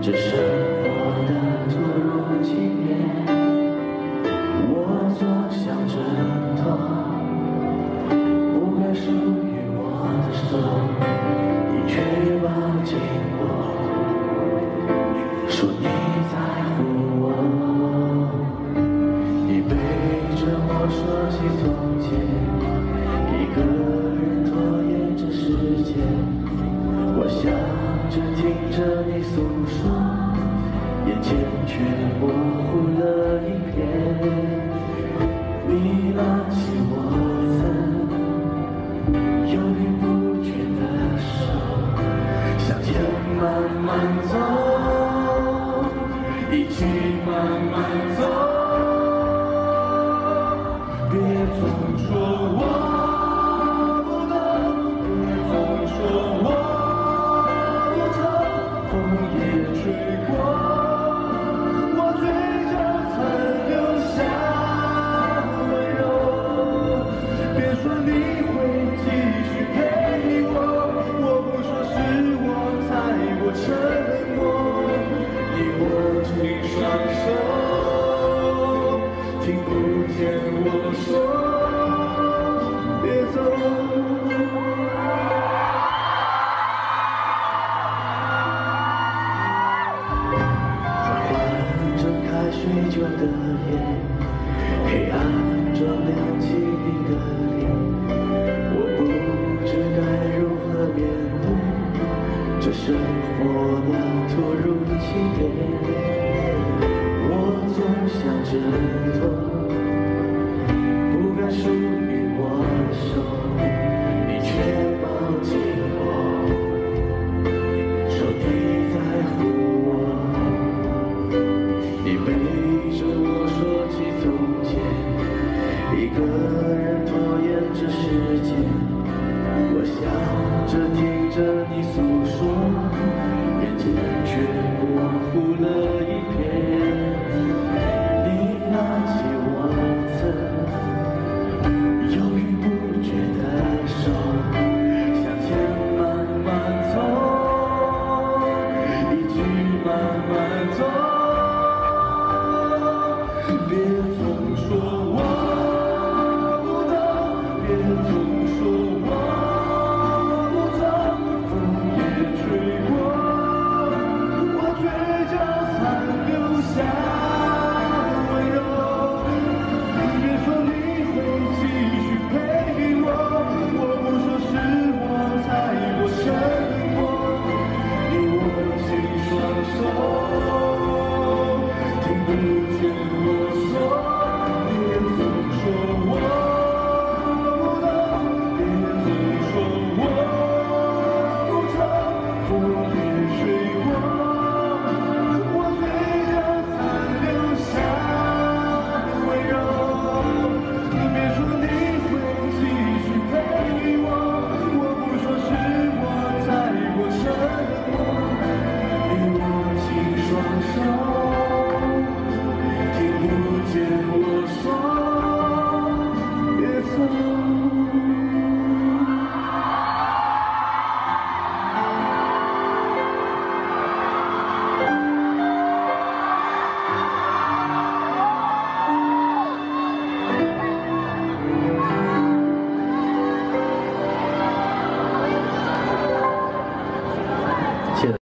这生活的突如其变，我总想挣脱，不该属于我的手，你却抱紧我，说你在乎我，你背着我说起从前。眼前却模糊了一片。你拉起我曾犹豫不决的手，向前慢慢走，一起慢慢走。沉默，你握住双手，听不见我说。别走。黑暗中，开睡觉的眼，黑暗中亮起你的脸，我不知该如何面对这声。我们突如其来我总想挣脱不该属于我的手你却抱紧我说你在乎我你背着我说起从前一个人拖延着时间我笑着听着你诉说眼前却模糊了